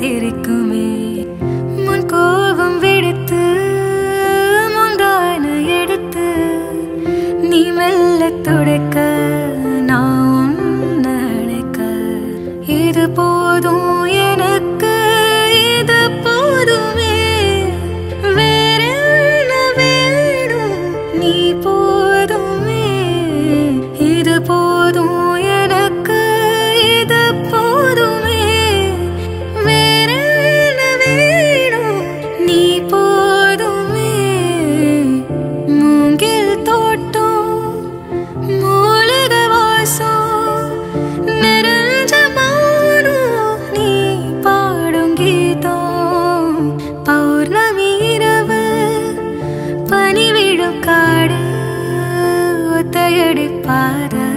வைத்திருக்குமே முன் கோபம் வெடித்து முந்தான எடுத்து நீ மெல்ல துடைக்க நான் அழைக்க. இது போதும் காடு ஒத்தையடி பாறை